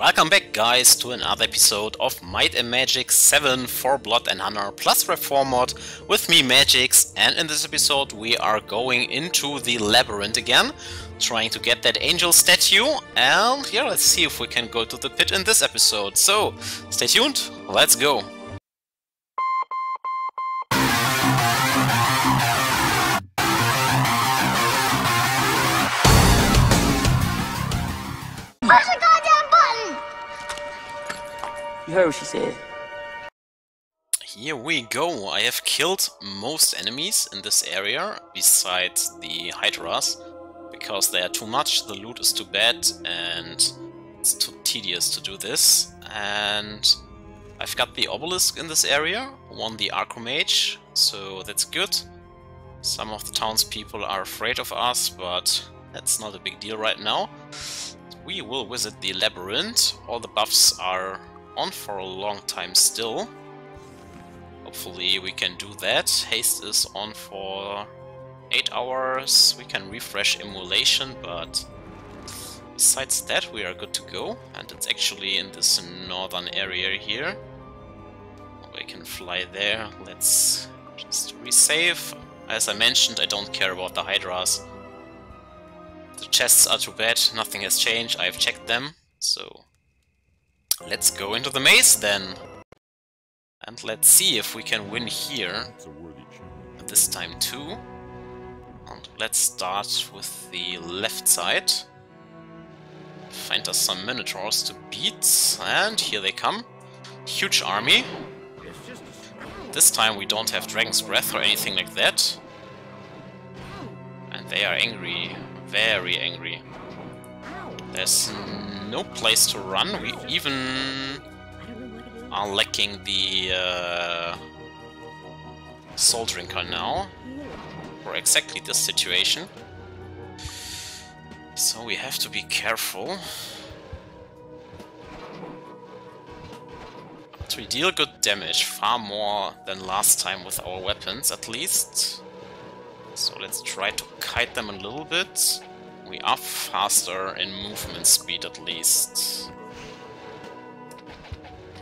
Welcome back guys to another episode of Might and Magic 7 for Blood and Honor plus Rev4 mod. With me Magix and in this episode we are going into the labyrinth again trying to get that angel statue and yeah let's see if we can go to the pit in this episode. So stay tuned let's go You heard what she said. Here we go. I have killed most enemies in this area, besides the Hydras, because they are too much, the loot is too bad, and it's too tedious to do this. And I've got the Obelisk in this area, won the Archromage, so that's good. Some of the townspeople are afraid of us, but that's not a big deal right now. We will visit the Labyrinth. All the buffs are on for a long time still. Hopefully we can do that. Haste is on for 8 hours. We can refresh Immolation, but besides that we are good to go. And it's actually in this northern area here. We can fly there. Let's just resave. As I mentioned, I don't care about the Hydras. The chests are too bad, nothing has changed, I've checked them, so let's go into the maze then. And let's see if we can win here. This time too. And let's start with the left side. Find us some minotaurs to beat, and here they come. Huge army. This time we don't have Dragon's Breath or anything like that. And they are angry, very angry. There's no place to run, we even are lacking the uh, Soul Drinker now for exactly this situation. So we have to be careful. But we deal good damage, far more than last time with our weapons at least. So let's try to kite them a little bit. We are faster in movement speed at least.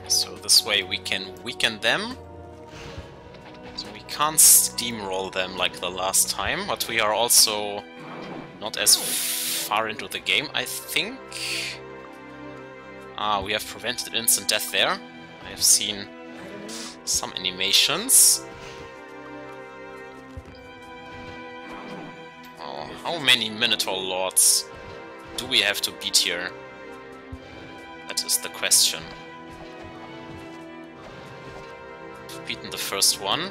So this way we can weaken them. So we can't steamroll them like the last time, but we are also not as far into the game, I think. Ah, we have prevented instant death there. I have seen some animations. How many Minotaur Lords do we have to beat here? That is the question. We've beaten the first one.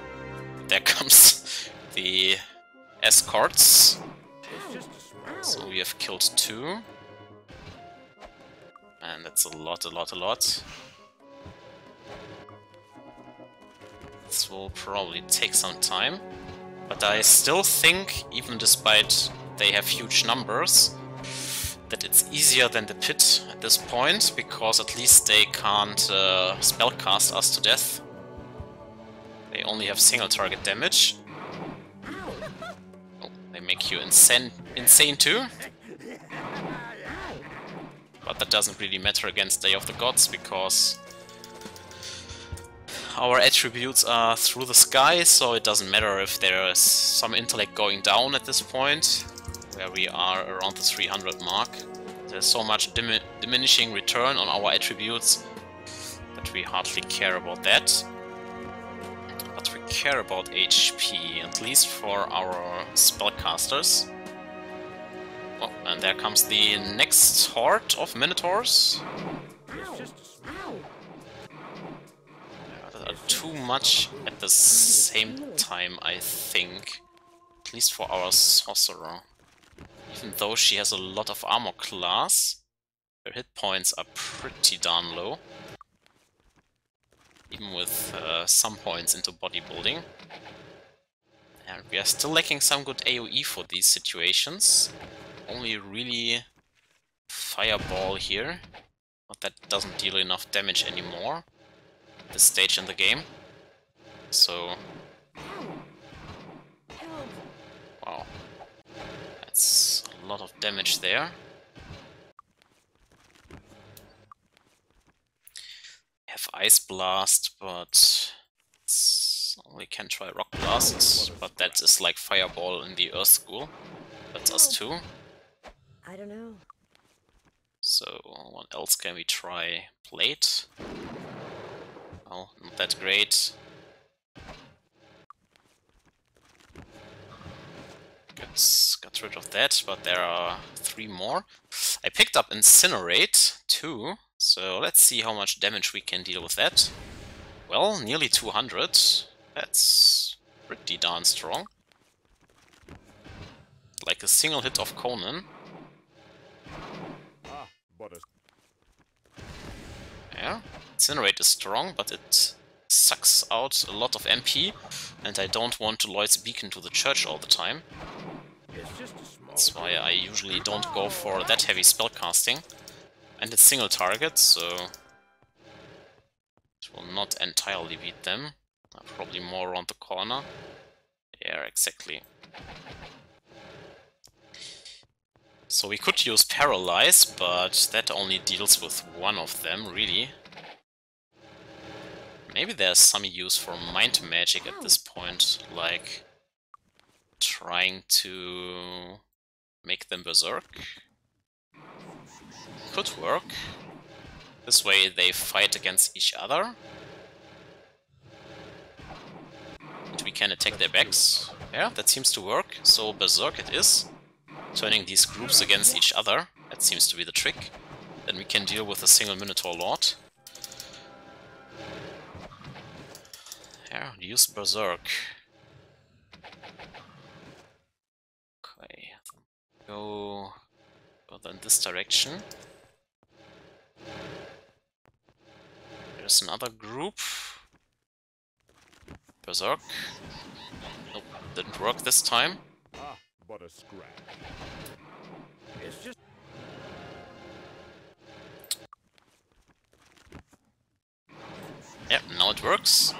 There comes the escorts. So we have killed two. And that's a lot, a lot, a lot. This will probably take some time. But I still think, even despite they have huge numbers, that it's easier than the pit at this point, because at least they can't uh, spellcast us to death. They only have single target damage. Oh, they make you insane, insane too. But that doesn't really matter against Day of the Gods, because our attributes are through the sky, so it doesn't matter if there is some intellect going down at this point, where we are around the 300 mark. There's so much dim diminishing return on our attributes that we hardly care about that. But we care about HP, at least for our spellcasters. Oh, and there comes the next horde of Minotaurs. too much at the same time, I think. At least for our sorcerer. Even though she has a lot of armor class, her hit points are pretty darn low. Even with uh, some points into bodybuilding. And we are still lacking some good AoE for these situations. Only really Fireball here. But that doesn't deal enough damage anymore this stage in the game. So... Wow. That's lot of damage there. have Ice Blast, but we can try Rock Blast, but that is like Fireball in the Earth School. That's us too. I don't know. So, what else can we try? Plate? Well, not that great. Got, got rid of that, but there are three more. I picked up Incinerate, too, so let's see how much damage we can deal with that. Well, nearly 200. That's pretty darn strong. Like a single hit of Conan. Ah, Yeah, Incinerate is strong, but it sucks out a lot of MP, and I don't want to Lloyd's Beacon to the church all the time. That's why I usually don't go for that heavy spellcasting. And it's single target, so it will not entirely beat them. Uh, Probably more around the corner. Yeah, exactly. So we could use Paralyze, but that only deals with one of them, really. Maybe there's some use for Mind Magic at this point, like trying to make them berserk. Could work. This way they fight against each other. And we can attack their backs. Yeah, that seems to work. So berserk it is. Turning these groups against each other. That seems to be the trick. Then we can deal with a single Minotaur Lord. Use berserk. Okay, go further in this direction. There's another group. Berserk. Nope, didn't work this time. ah, but a scratch. It's just Yep, now it works.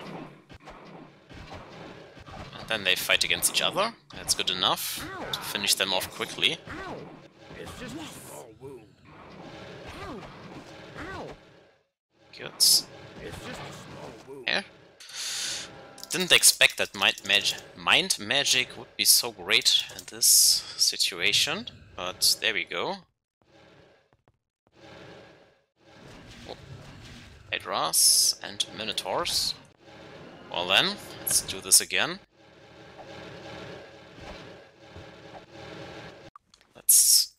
Then they fight against each other. That's good enough to finish them off quickly. Good. Yeah. Didn't expect that mind, mag mind magic would be so great in this situation, but there we go. Oh. Hydras and Minotaurs. Well then, let's do this again.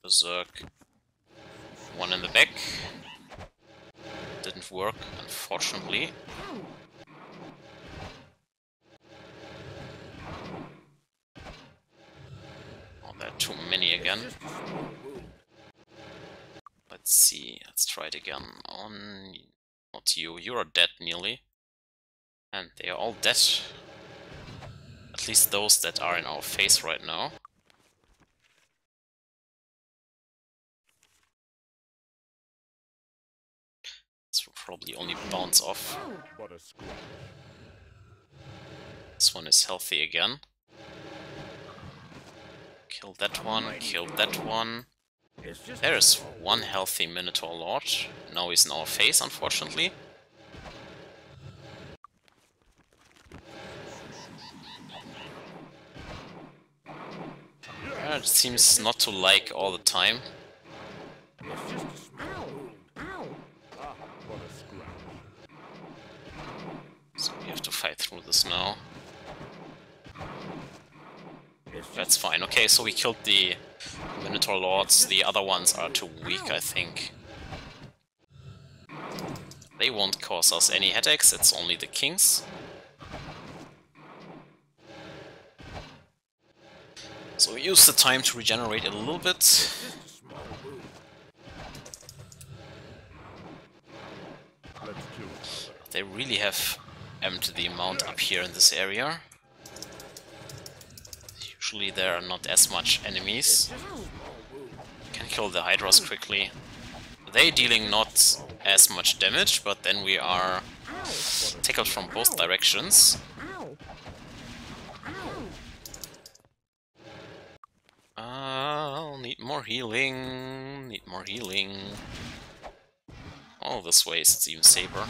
Berserk one in the back. Didn't work, unfortunately. Oh, there are too many again. Let's see, let's try it again. On not you, you're dead nearly. And they are all dead. At least those that are in our face right now. Probably only bounce off. Ow! But a scratch. This one is healthy again. Kill that one, kill that one. There is one healthy Minotaur Lord. Now he's in our face, unfortunately. Yeah, it seems not to like all the time. Now. That's fine. Okay, so we killed the Minotaur Lords. The other ones are too weak, I think. They won't cause us any headaches, it's only the kings. So we use the time to regenerate a little bit. just a small wound. Let's kill each other. They really have emptied the amount up here in this area. Usually there are not as much enemies. Can kill the Hydras quickly. They dealing not as much damage, but then we are tackled from both directions. Ow! Uh, need more healing. Need more healing. Oh, this way is even safer.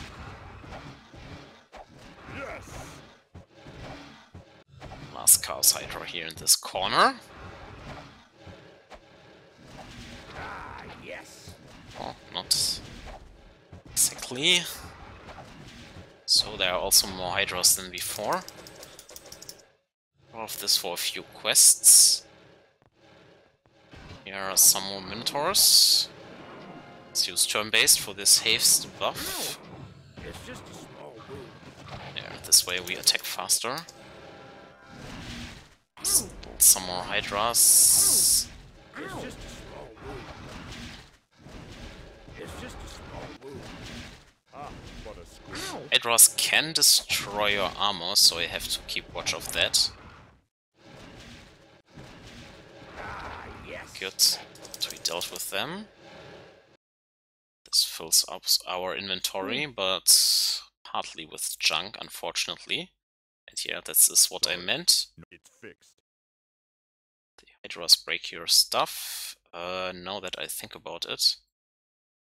Here in this corner. Ah, yes. Oh, not exactly. So there are also more Hydras than before. All of this for a few quests. Here are some more Minotaurs. Let's use turn-based for this haste buff. It's just a small wound. Yeah, this way we attack faster. A more Ow! Hydras can destroy your armor, so you have to keep watch of that. Good. So we dealt with them. This fills up our inventory, hmm. but partly with junk, unfortunately. And yeah, this is what I meant. It's fixed. Hydras break your stuff. Uh, now that I think about it.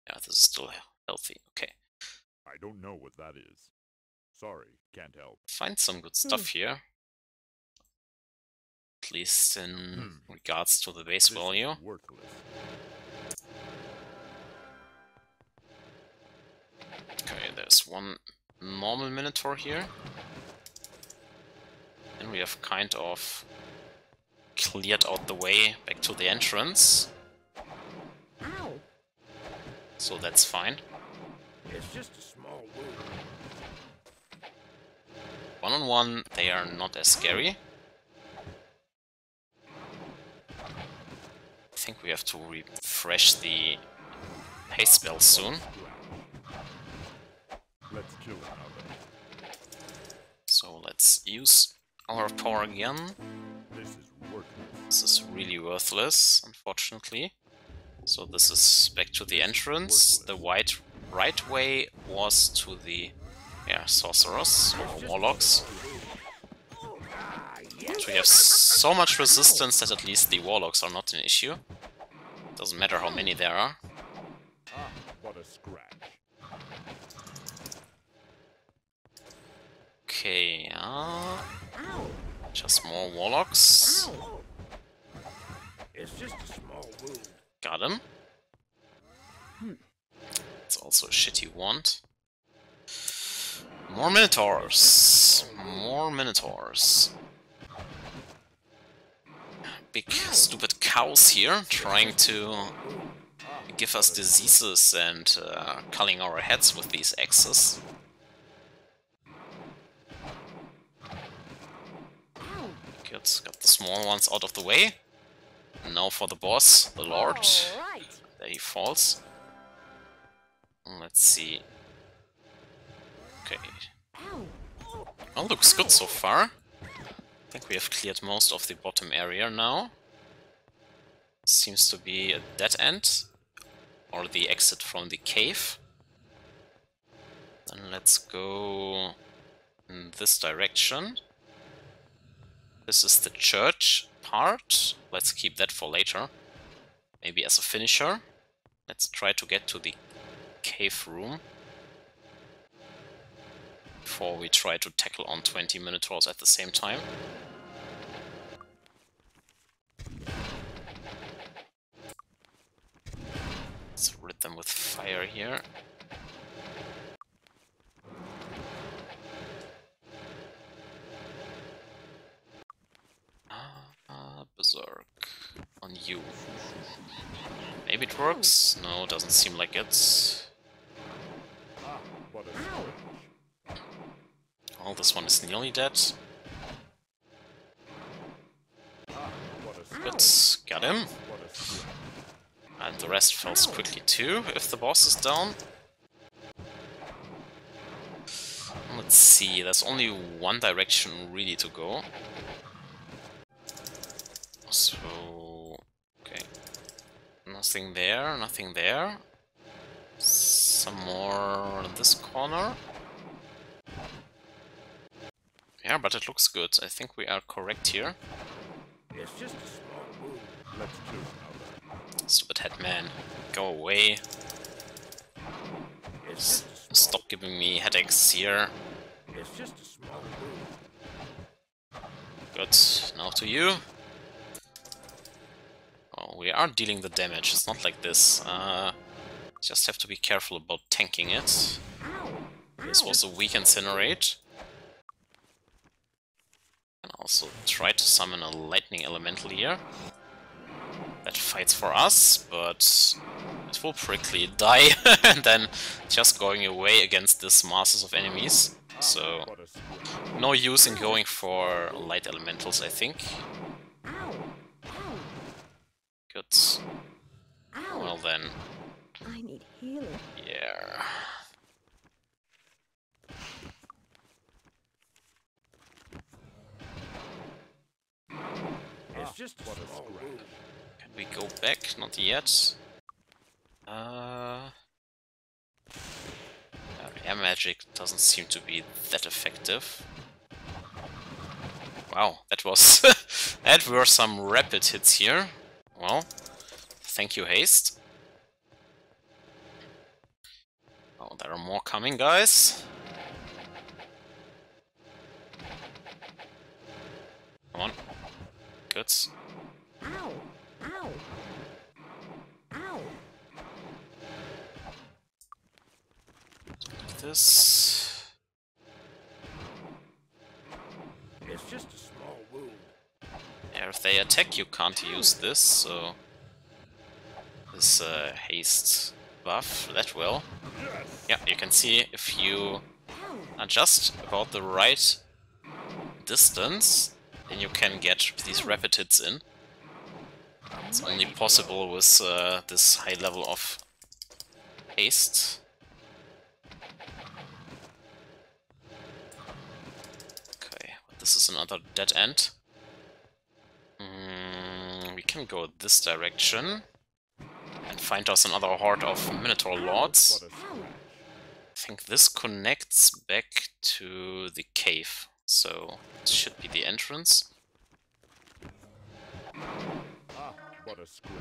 Yeah, this is still healthy. Okay. I don't know what that is. Sorry, can't help. Find some good stuff here. At least in Hmm. regards to the base This value. Okay, there's one normal Minotaur here. And we have kind of cleared out the way back to the entrance, Ow! so that's fine. It's just a small wound. One on one, they are not as scary. I think we have to refresh the haste spell soon. Let's. So let's use our power again. This is worthless. This is really worthless, unfortunately. So this is back to the entrance. The white right way was to the yeah, sorcerers or warlocks. But we have so much resistance that at least the warlocks are not an issue. Doesn't matter how many there are. Ah, what a scratch. Okay, uh, just more warlocks. Ow! It's just a small wound. Got him. It's also a shitty wand. More minotaurs. More minotaurs. Big stupid cows here trying to give us diseases and uh, culling our heads with these axes. Ow! Good, got the small ones out of the way. And now for the boss, the lord. Alright! There he falls. Let's see. Okay. Well, looks good so far. I think we have cleared most of the bottom area now. Seems to be a dead end. Or the exit from the cave. Then let's go in this direction. This is the church part. Let's keep that for later. Maybe as a finisher. Let's try to get to the cave room before we try to tackle on 20 Minotaurs at the same time. Let's rid them with fire here. Ah, Berserk. On you. Maybe it works? No, doesn't seem like it. Well, this one is nearly dead. Good, got him. And the rest falls quickly too, if the boss is down. Let's see, there's only one direction really to go. So... Okay. Nothing there, nothing there. Some more in this corner. Yeah, but it looks good. I think we are correct here. It's just a small move. Let's another. Stupid headman. Go away. It's just a small, Stop giving me headaches here. it's just a small wound. Good. Now to you. We are dealing the damage. It's not like this. Uh, just have to be careful about tanking it. This was a weak incinerate. And also try to summon a lightning elemental here. That fights for us, but it will prickly die and then just going away against this masses of enemies. So no use in going for light elementals, I think. Ow! Ow! Well then, I need healing. yeah. It's just a small. Can we go back? Not yet. Uh, uh, air magic doesn't seem to be that effective. Wow, that was that were some rapid hits here. Well, thank you, haste. Oh, there are more coming, guys. Come on. Good. Ow! Ow! Ow! Like this. It's just a small wound. If they attack, you can't use this, so this uh, haste buff that will. Yeah, you can see if you are just about the right distance, then you can get these rapid hits in. It's only possible with uh, this high level of haste. Okay, this is another dead end. Mm, we can go this direction and find us another horde of Minotaur Lords. What a screw. I think this connects back to the cave, so it should be the entrance. Ah, what a screw.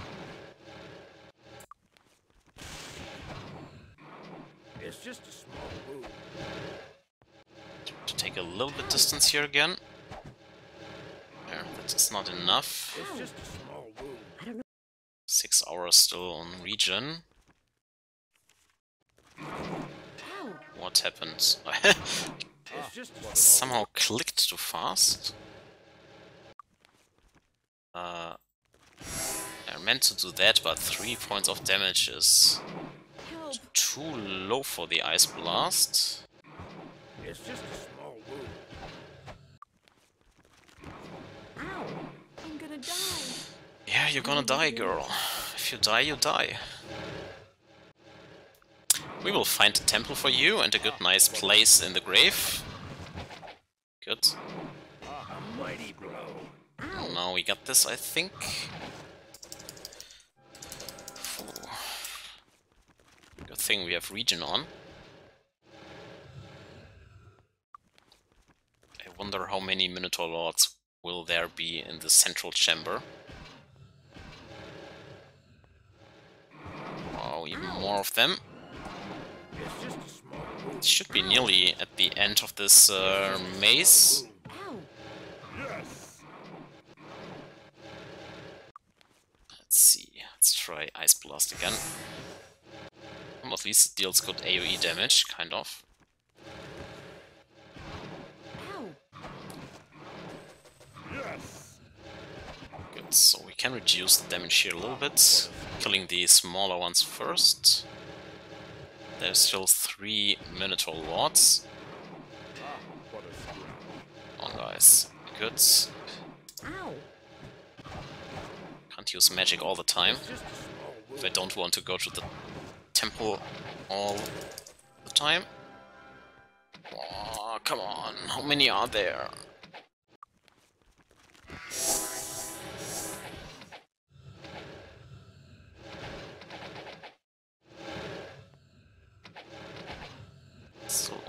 It's just a small wound. To take a little bit distance here again. That is not enough. Six hours still on regen. What happened? Somehow clicked too fast. Uh, I meant to do that, but three points of damage is too low for the ice blast. It's just a small wound. Ow! I'm gonna die. Yeah, you're gonna die, girl. If you die, you die. We will find a temple for you and a good nice place in the grave. Good. Mighty blow. Now we got this, I think. Good thing we have regen on. I wonder how many Minotaur Lords will there be in the central chamber. Oh, even more of them. It's just a small wound. It should be nearly at the end of this uh, maze. Let's see. Let's try Ice Blast again. Well, at least it deals good AoE damage, kind of. So we can reduce the damage here a little bit, killing the smaller ones first. There's still three Minotaur Lords. Oh, guys. Good. Can't use magic all the time. If I don't want to go to the temple all the time. Oh, come on. How many are there?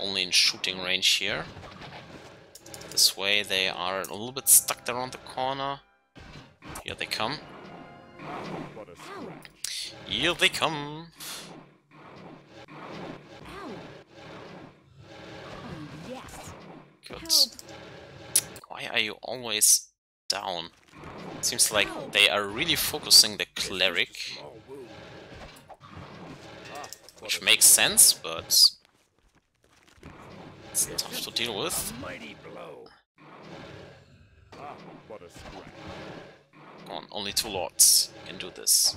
Only in shooting range here. This way they are a little bit stuck around the corner. Here they come. Here they come. Good. Why are you always down? Seems like they are really focusing the cleric, which makes sense, but it's tough to deal with. mighty blow. Ah, what a scratch. Come on, only two lords can do this.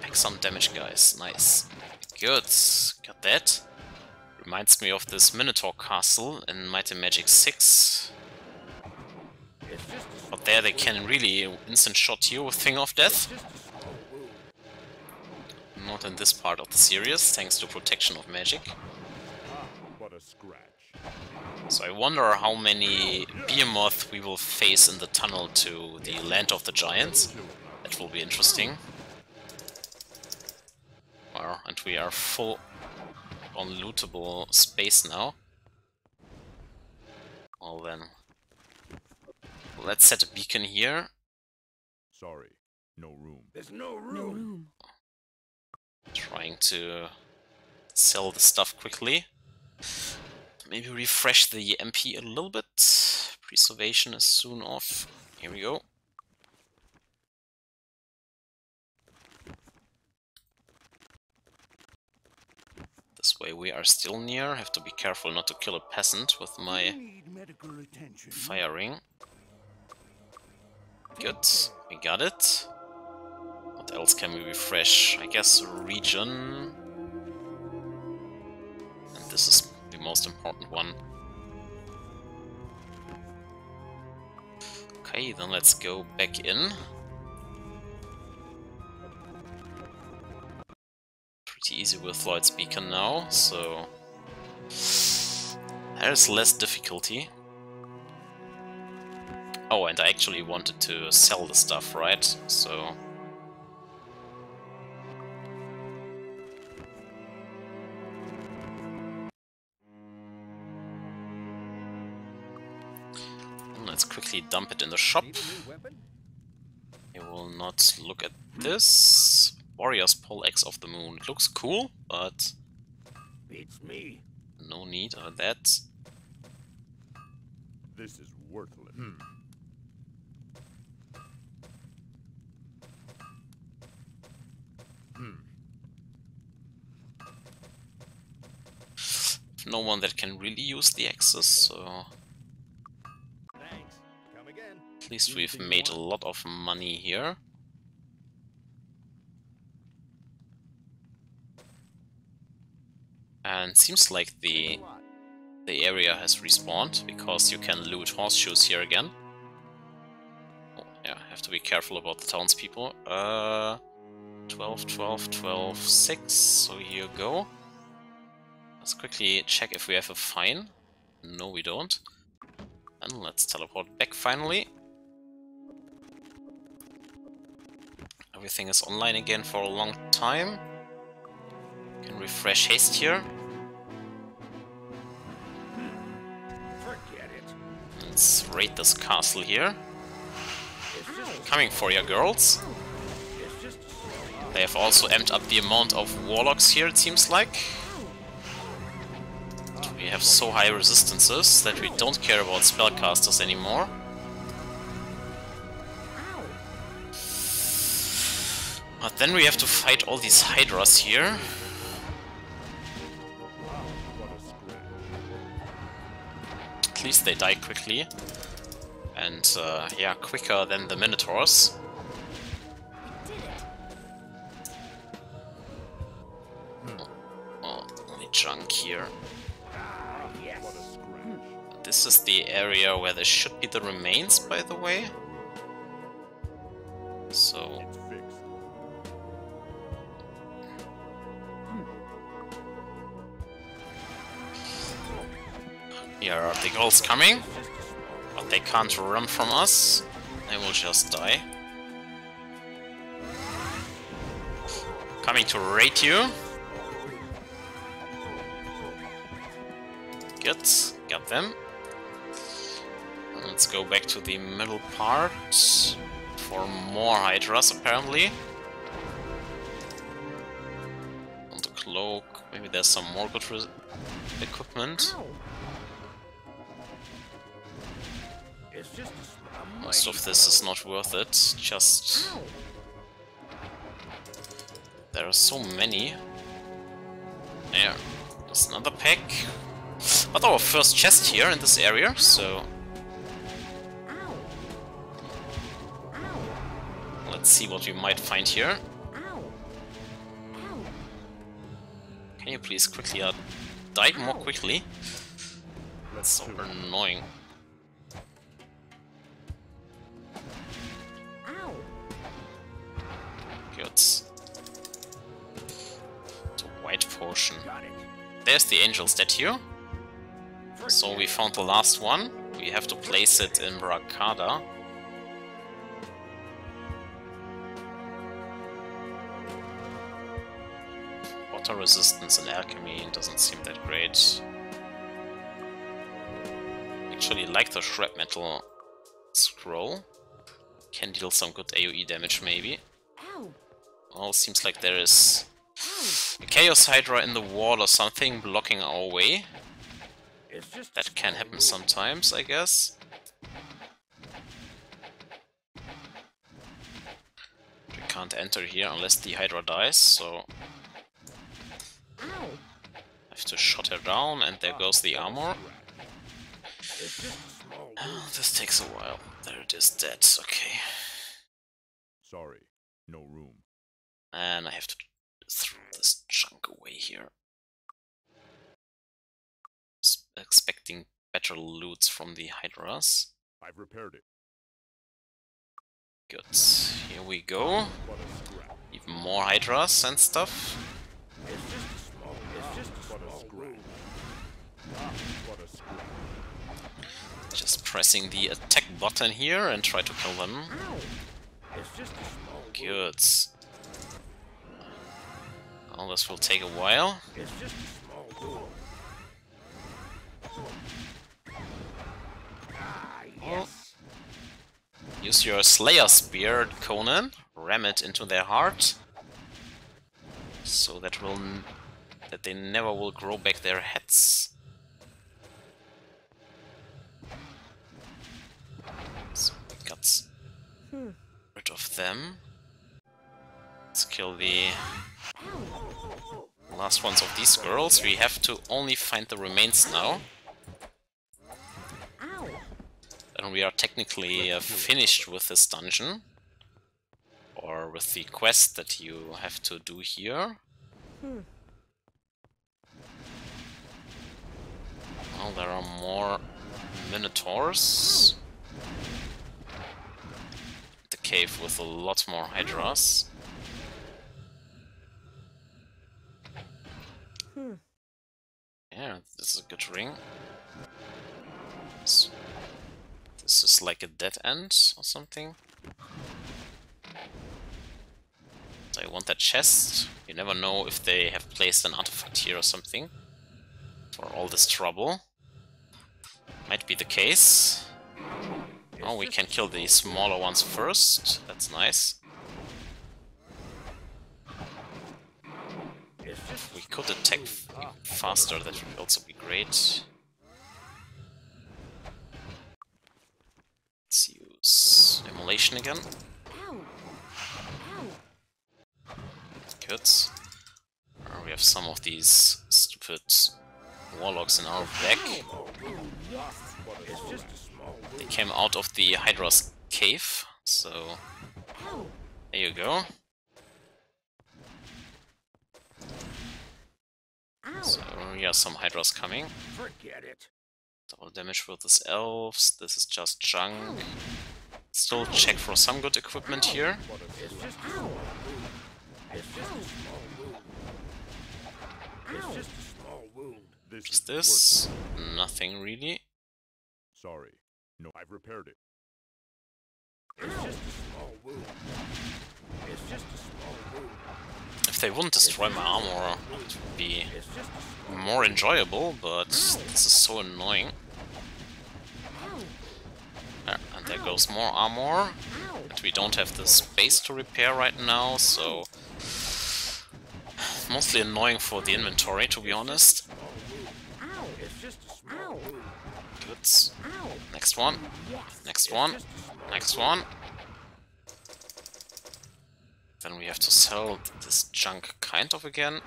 Pack some damage, guys. Nice. Good. Got that. Reminds me of this Minotaur castle in Might and Magic 6. It's just a But there they can really instant shot you with Finger of Death. just a small wound. Not in this part of the series, thanks to Protection of Magic. Ah, what a scratch. So I wonder how many Behemoth we will face in the tunnel to the Land of the Giants. That will be interesting. Well, and we are full on lootable space now. Well then. Let's set a beacon here. Sorry, no room. There's no No room. room. Trying to sell the stuff quickly. Maybe refresh the MP a little bit. Preservation is soon off. Here we go. This way we are still near. Have to be careful not to kill a peasant with my Need medical attention. firing. Good, we got it. What else can we refresh? I guess regen. And this is most important one. Okay, then let's go back in. Pretty easy with Lloyd's Beacon now, so... There's less difficulty. Oh, and I actually wanted to sell the stuff, right? So... Let's dump it in the shop. Need a new weapon? I will not look at this. Warrior's Pole Axe of the Moon. It looks cool, but Beats me. no need of that. This is worthless. Hmm. No one that can really use the axes, so least we've made a lot of money here. And seems like the the area has respawned because you can loot horseshoes here again. Oh, yeah, have to be careful about the townspeople. Uh, 12, 12, 12, 6. So here you go. Let's quickly check if we have a fine. No, we don't. And let's teleport back finally. Everything is online again for a long time. Can refresh haste here. Forget it. Let's raid this castle here. Coming for you, girls. it's just a small They have also amped up the amount of warlocks here, it seems like. We have so high resistances that we don't care about spellcasters anymore. But then we have to fight all these hydras here. At least they die quickly. And uh, yeah, quicker than the minotaurs. Did. Oh, only junk here. This is the area where there should be the remains, by the way. Here are the girls coming. But they can't run from us. They will just die. Coming to raid you. Good, got them. Let's go back to the middle part for more Hydras apparently. On the cloak, maybe there's some more good equipment. Ow. Most of this is not worth it. Just there are so many. There, there's another pack. But our first chest here in this area, so let's see what we might find here. Can you please quickly uh, die more quickly? That's so annoying. Angel statue. So we found the last one. We have to place it in Bracada. Water resistance and alchemy doesn't seem that great. Actually like the Shrapmetal scroll. Can deal some good AoE damage maybe. Ow! Well, seems like there is! A Chaos Hydra in the wall or something blocking our way. It's just a That can happen sometimes, I guess. We can't enter here unless the Hydra dies, so I have to shut her down, and there goes the armor. It's just a small wound. Oh, this takes a while. There it is, dead. Okay. Sorry, no room. And I have to throw this junk away here. S- expecting better loots from the Hydras. I've repaired it. Good. Here we go. What a scrap. Even more Hydras and stuff. It's just a small. It's just a small wound. Ah, a. Just pressing the attack button here and try to kill them. It's just a small wound. Good. Well, this will take a while. It's just a small wound. Well, use your Slayer Spear, Conan. Ram it into their heart. So that will n- that they never will grow back their heads. So we got Hmm. rid of them. Let's kill the last ones of these girls. We have to only find the remains now. Ow! And we are technically uh, finished with this dungeon. Or with the quest that you have to do here. Well, there are more minotaurs. The cave with a lot more hydras. Hmm. Yeah, this is a good ring. S- This is like a dead end or something. I want that chest. You never know if they have placed an artifact here or something. For all this trouble. Might be the case. Oh, we can kill the smaller ones first. That's nice. We could attack faster, that would also be great. Let's use Immolation again. Good. We have some of these stupid warlocks in our back. They came out of the Hydra's cave, so there you go. Ow! So yeah, some Hydras coming. Forget it. Double damage with this elves. This is just junk. Still check for some good equipment here. What a It's just a Ow! small wound. It's just a small wound. It's Ow! just a small wound. This Just this. Nothing really. Sorry. No, I've repaired it. It's just a small wound. It's just a small wound. They wouldn't destroy my armor, it would be more enjoyable, but this is so annoying. And there goes more armor. And we don't have the space to repair right now, so... Mostly annoying for the inventory, to be honest. Good. Next one. Next one. Next one. Then we have to sell this junk kind of again.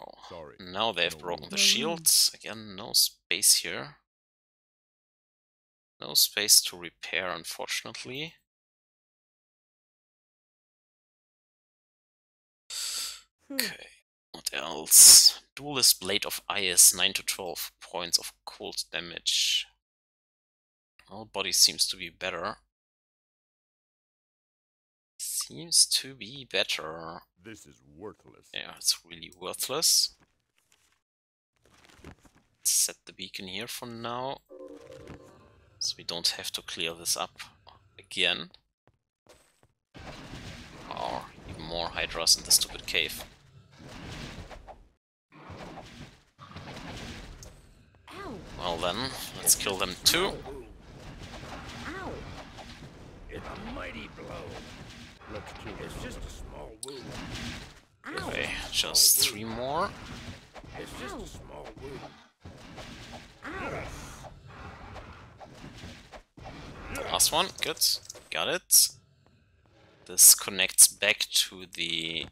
Oh, Sorry. now they've No broken the shields. Again, no space here. No space to repair, unfortunately. Hmm. Okay, what else? Duelist Blade of Ice, 9 to 12 points of cold damage. Well, body seems to be better. Seems to be better. This is worthless. Yeah, it's really worthless. Set the beacon here for now. So we don't have to clear this up again. Or even more hydras in the stupid cave. Ow. Well then, let's kill them too. Ow. It's a mighty blow. Let's kill It's just a small wound. Okay, just three more. It's just a small wound. Ow. The last one, good. Got it. This connects back to the...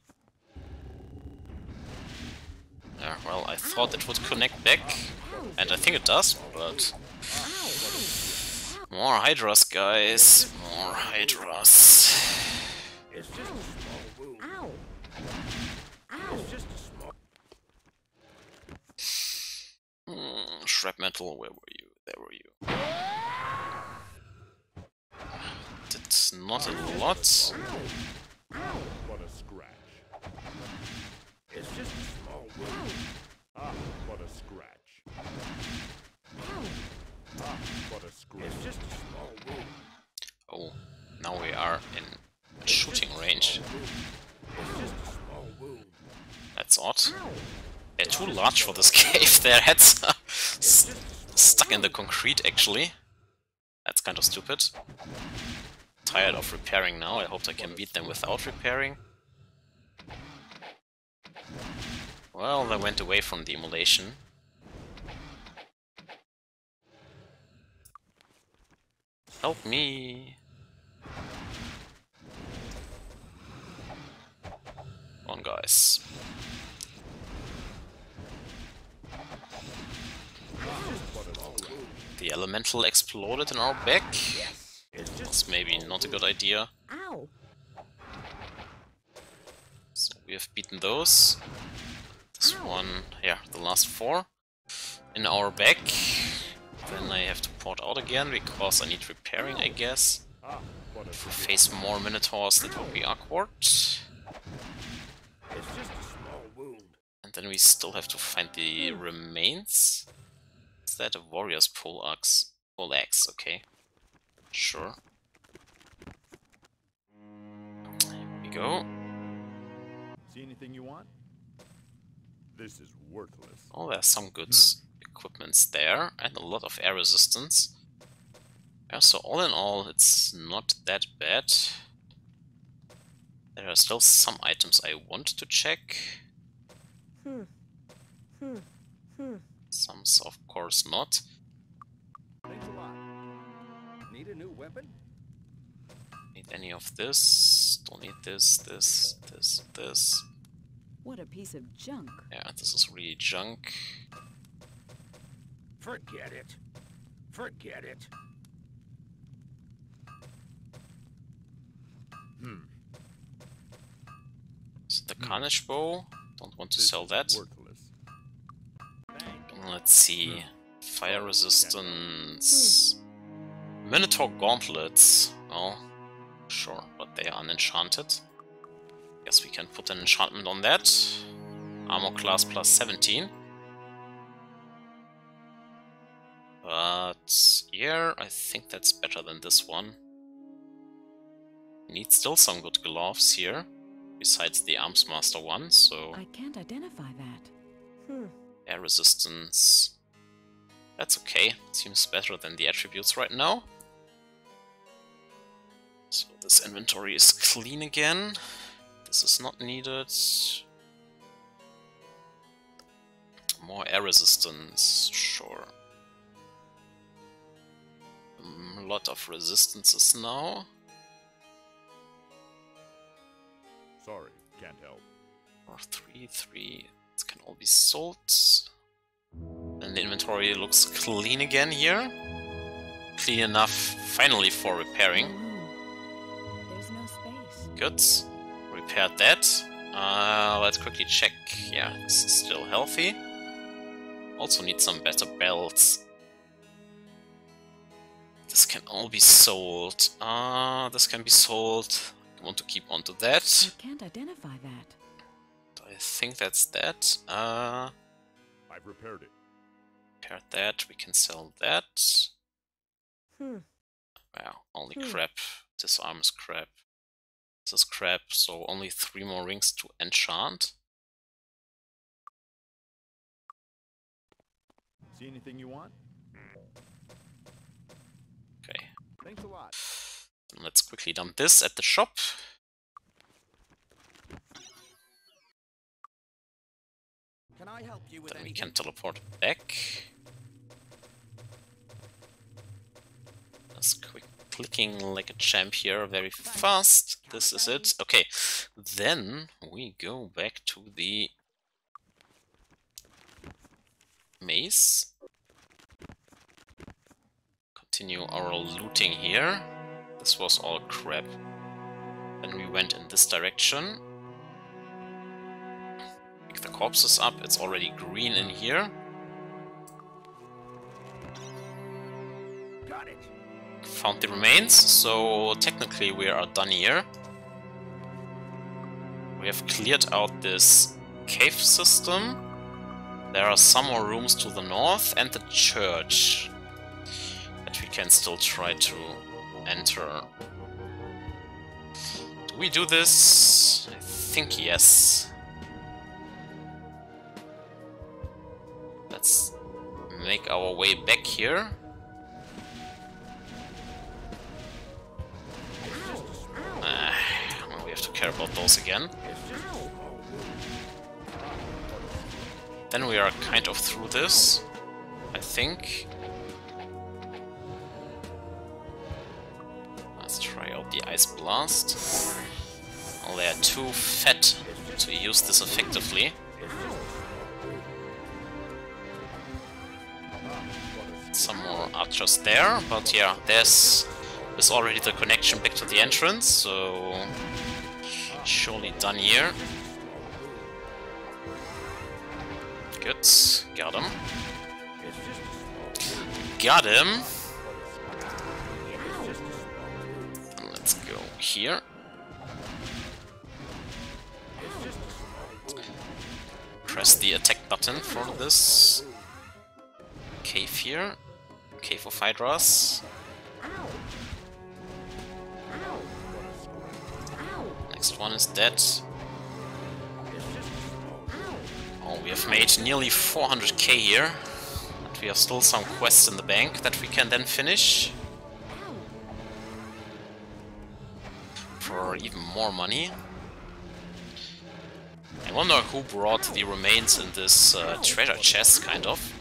Yeah, well, I thought it would connect back, and I think it does, but... More Hydras, guys. More Hydras. It's just a small wound. Ow. Ow. It's just a small. Shrapmetal, where were you? There were you. Did not a lot. What a scratch. It's just a small wound. Ah, what a scratch. Ah, what a scratch. It's just a small wound. Oh, now we are in shooting range. That's odd. They're too large for this cave. Their heads are s- stuck in the concrete, actually. That's kind of stupid. Tired of repairing now. I hope I can beat them without repairing. Well, they went away from the immolation. Help me! On, guys. The elemental exploded in our back. That's maybe not a good idea. So we have beaten those. This one, yeah, the last four in our back. Then I have to port out again because I need repairing, I guess. Ah, what a If we face more minotaurs, that would be awkward. It's just a small wound. And then we still have to find the hmm. remains. Is that a warrior's pole axe? Pole axe, okay. Sure. Here we go. See anything you want? This is worthless. Oh, there's some good hmm. equipments there, and a lot of air resistance. Yeah, so all in all, it's not that bad. There are still some items I want to check. Hmm. Hmm. Hmm. Some, of course, not. Thanks a lot. Need a new weapon? Need any of this. Don't need this, this, this, this. What a piece of junk. Yeah, this is really junk. Forget it. Forget it. Hmm. The Carnage Bow. Don't want to sell that. Let's see. Fire oh, resistance. Hmm. Minotaur gauntlets. Well, sure, but they are unenchanted. Guess we can put an enchantment on that. Armor class plus 17. But yeah, I think that's better than this one. Need still some good gloves here, besides the Arms Master one, so I can't identify that. Hmm. air resistance. That's okay. Seems better than the attributes right now. So this inventory is clean again. This is not needed. More air resistance, sure. A lot of resistances now. Sorry, can't help. Or three, three. It can all be sold. And the inventory looks clean again here. Clean enough, finally, for repairing. Room. There's no space. Good. Repaired that. Uh, let's quickly check. Yeah, this is still healthy. Also need some better belts. This can all be sold. Uh, this can be sold. I want to keep on to that. I can't identify that. I think that's that. Uh, I've repaired it. repaired that. We can sell that. Hmm. Well, only Hmm. crap. Disarm is crap. This is crap, so only three more rings to enchant. See anything you want? Okay, Thanks a lot. Let's quickly dump this at the shop. Can I help you with Then we anything? can teleport back. Just quick clicking like a champ here, very fast. This is it. Okay, then we go back to the maze. Continue our looting here. This was all crap. Then we went in this direction. Pick the corpses up, it's already green in here. Got it. Found the remains, so technically we are done here. We have cleared out this cave system. There are some more rooms to the north and the church that we can still try to enter. Do we do this? I think yes. Let's make our way back here. Ah, well, we have to care about those again. Then we are kind of through this, I think. Ice Blast. Well, they are too fat to use this effectively. Some more archers there, but yeah, there's, there's already the connection back to the entrance, so surely done here. Good, got him. Got him. Here. Press the attack button for this cave here. Cave of Hydras. Next one is dead. Oh, we have made nearly 400k here. And we have still some quests in the bank that we can then finish. Even more money. I wonder who brought the remains in this uh, treasure chest, kind of.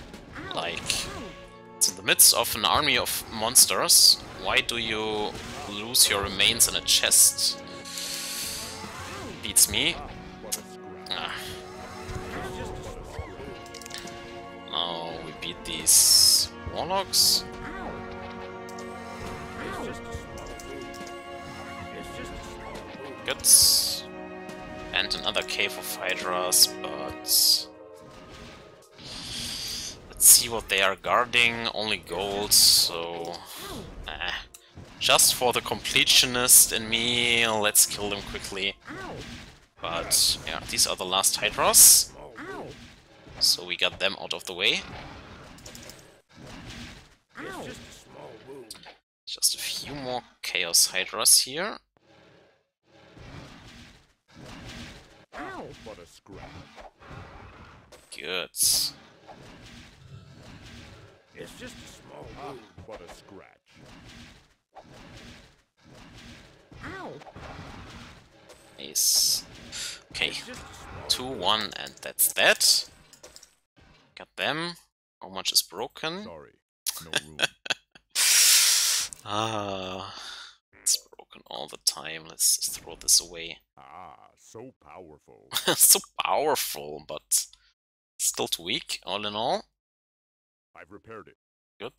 Like, it's in the midst of an army of monsters. Why do you lose your remains in a chest? Beats me. Ah. Now we beat these warlocks. Good. And another cave of hydras, but let's see what they are guarding. Only gold, so eh. just for the completionist in me, let's kill them quickly. But yeah, these are the last hydras. So we got them out of the way. Just a few more Chaos Hydras here. But a scrap. Good. It's just a small wound. But a scratch. Ow! Nice. Okay, 2, 1, and that's that. Got them. How much is broken? Sorry. No room. Ah, it's broken all the time. Let's just throw this away. ah, so powerful. so powerful, but still too weak, all in all. I've repaired it. Good.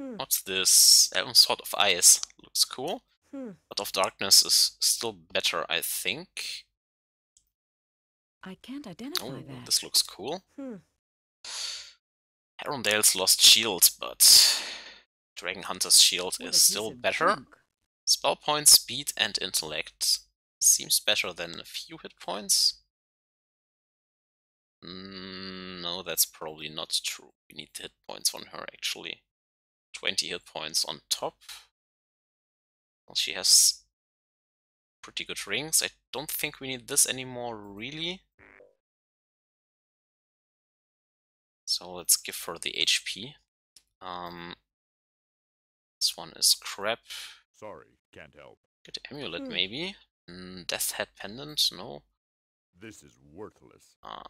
Hmm. What's this? Elm Sword of Ice. Looks cool. Hmm. But of Darkness is still better, I think. I can't identify Oh, that. this looks cool. Hmm. Herondale's Lost Shield, but Dragon Hunter's Shield What a is still better. junk. Spell points, speed, and intellect. Seems better than a few hit points. Mm, no, that's probably not true. We need hit points on her, actually. 20 hit points on top. Well, she has pretty good rings. I don't think we need this anymore, really. So let's give her the HP. Um, this one is crap. Sorry, can't help. Good amulet, Hmm. maybe. Mm, Death Head Pendant, no. This is worthless. Uh,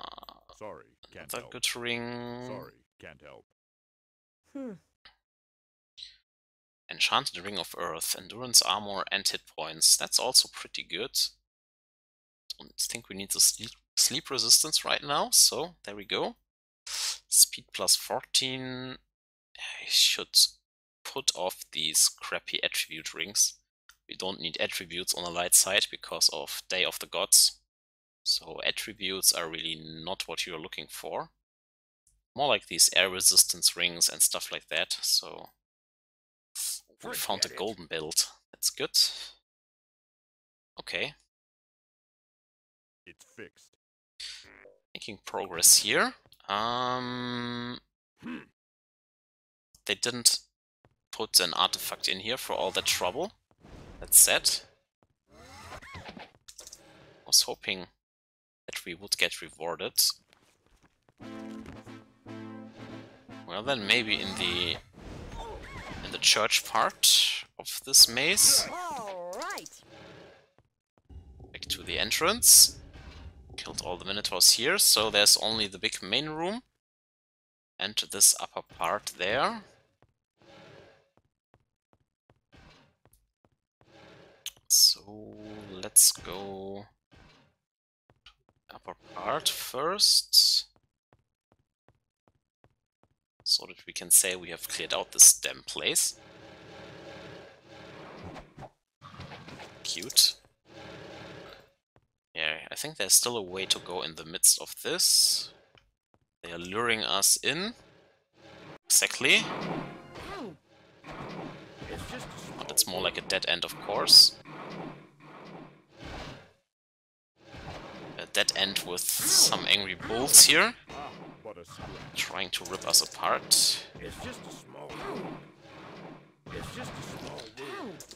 Sorry, can't another help. good ring. Sorry, can't help. Hmm. Enchanted Ring of Earth, Endurance Armor, and hit points. That's also pretty good. Don't think we need the sleep, sleep resistance right now, so there we go. Speed plus 14. I should put off these crappy attribute rings. We don't need attributes on the light side because of Day of the Gods. So attributes are really not what you're looking for. More like these air resistance rings and stuff like that, so we found a golden build. That's good. Okay, It's fixed. making progress here. Um, Hmm. they didn't put an artifact in here for all that trouble. That's sad. I was hoping that we would get rewarded. Well then, maybe in the in the church part of this maze. Back to the entrance. Killed all the minotaurs here, so there's only the big main room. And this upper part there. So let's go upper part first. So that we can say we have cleared out this damn place. Cute. Yeah, I think there's still a way to go in the midst of this. They are luring us in. Exactly. Ow. It's just a small But it's more like a dead end, of course. Dead end with some angry bulls here, trying to rip us apart.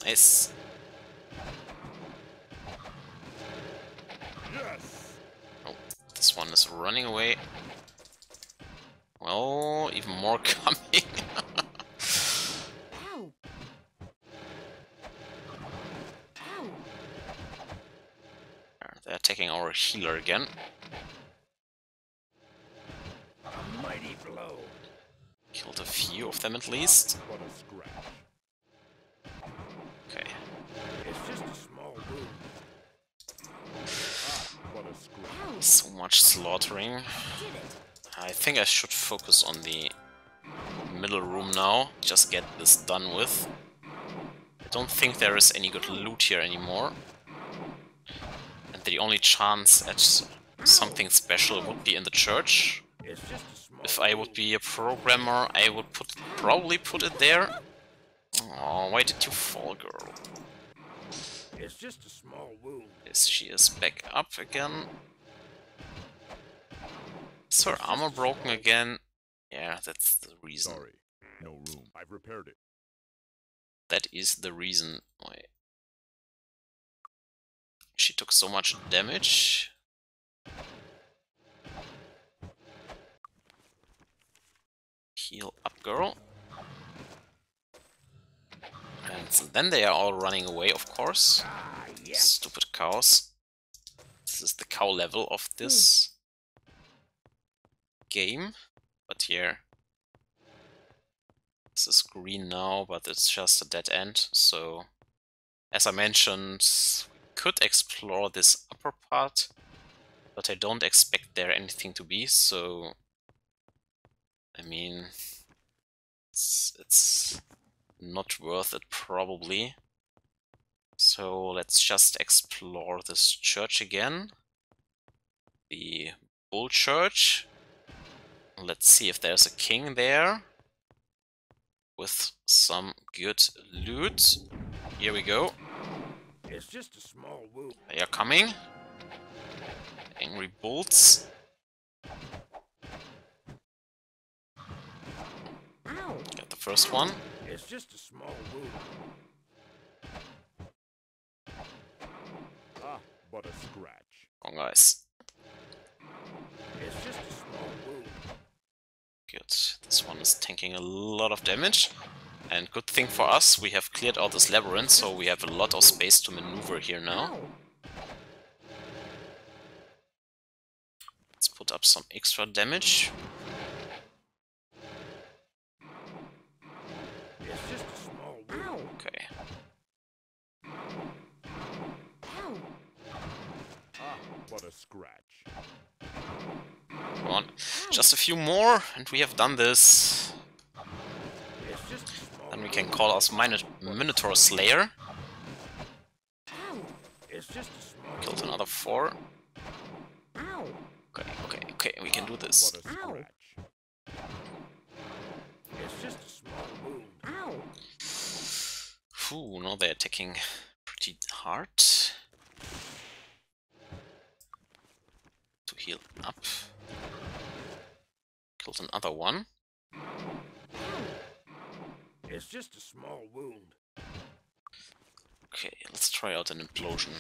Nice. Oh, this one is running away. Well, even more coming. Ow. Ow. They're attacking our healer again. A mighty blow. Killed a few of them at least. But a scratch. Okay. It's just a small wound. Ah, but a scratch. So much slaughtering. I think I should focus on the middle room now. Just get this done with. I don't think there is any good loot here anymore. The only chance at something special would be in the church. It's just a small If I would be a programmer, I would put probably put it there. Oh, why did you fall, girl? It's just a small wound. Is she is back up again? Is her armor broken again? Yeah, that's the reason. Sorry. No room. I've repaired it. That is the reason why she took so much damage. Heal up, girl. And then they are all running away, of course. Stupid cows. This is the cow level of this hmm. game. But here. This is green now, but it's just a dead end, so... As I mentioned, could explore this upper part, but I don't expect there anything to be, so... I mean... It's, it's not worth it, probably. So let's just explore this church again. The Bull Church. Let's see if there's a king there. With some good loot. Here we go. It's just a small wound. They are coming. Angry bolts. Ow! Got the first one. It's just a small wound. Ah, but a scratch. Come on, guys. It's just a small wound. Good. This one is tanking a lot of damage. And good thing for us, we have cleared out this labyrinth, so we have a lot of space to maneuver here now. Let's put up some extra damage. Okay. But a scratch. Come on. Just a few more, and we have done this. It's just a small Then we can call us Mino Minotaur Slayer. Killed another four. Okay, okay, okay, we can do this. Ooh, now they're attacking pretty hard. To heal up. Killed another one. It's just a small wound. Okay, let's try out an implosion.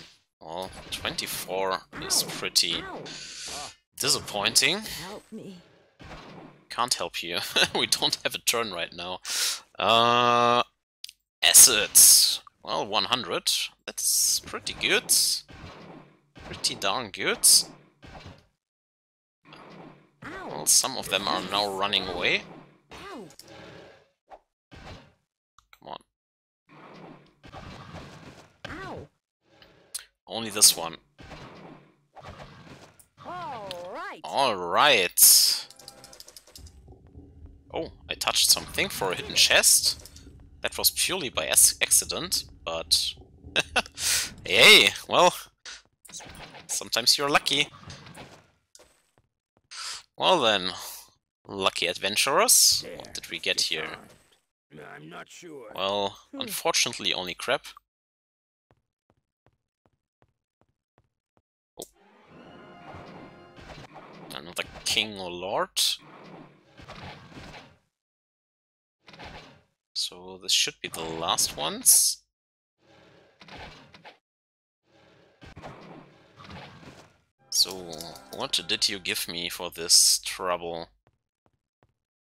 Well, 24 is pretty disappointing. Help me. Can't help you. we don't have a turn right now. Uh, assets. Well, 100. That's pretty good. Pretty darn good. Well, some of them are now running away. Ow! Come on. Ow! Only this one. All right. Alright. Oh, I touched something for a hidden chest. That was purely by accident, but... hey, well... Sometimes you're lucky. Well then, lucky adventurers. What did we get here? I'm not sure. Well, hmm. unfortunately only crap. Another king or lord. So this should be the last ones. So, what did you give me for this trouble?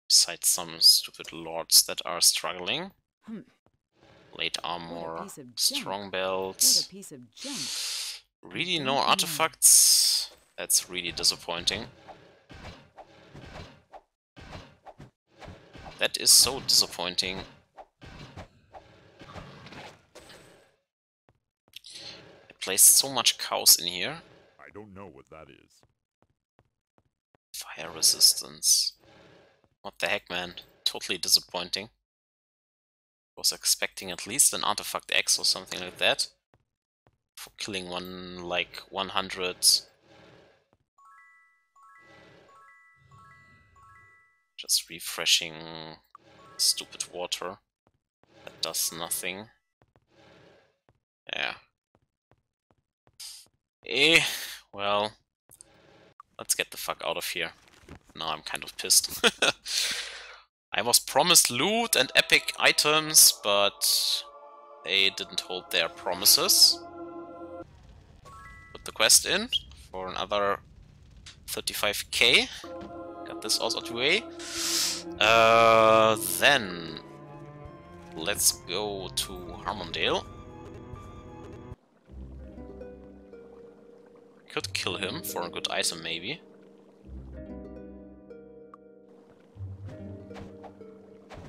Besides some stupid lords that are struggling. Hmm. Late armor, piece of junk. strong belts. a piece of junk. Really no artifacts? That's really disappointing. That is so disappointing. I placed so much cows in here. I don't know what that is. Fire resistance. What the heck, man? Totally disappointing. Was expecting at least an artifact X or something like that. For killing one, like, 100. Just refreshing stupid water. That does nothing. Yeah. Eh, well, let's get the fuck out of here. Now I'm kind of pissed. I was promised loot and epic items, but they didn't hold their promises. Put the quest in for another 35k. This out of the way. Uh, then let's go to Harmondale. Could kill him for a good item, maybe.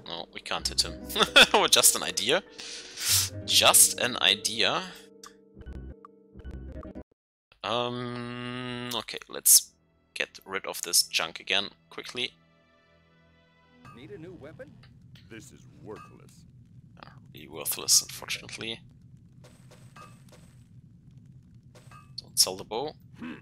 No, we can't hit him. Just an idea. Just an idea. Um, okay, let's get rid of this junk again, quickly. Need a new weapon? This is worthless. Be worthless, unfortunately. Don't sell the bow. Hmm.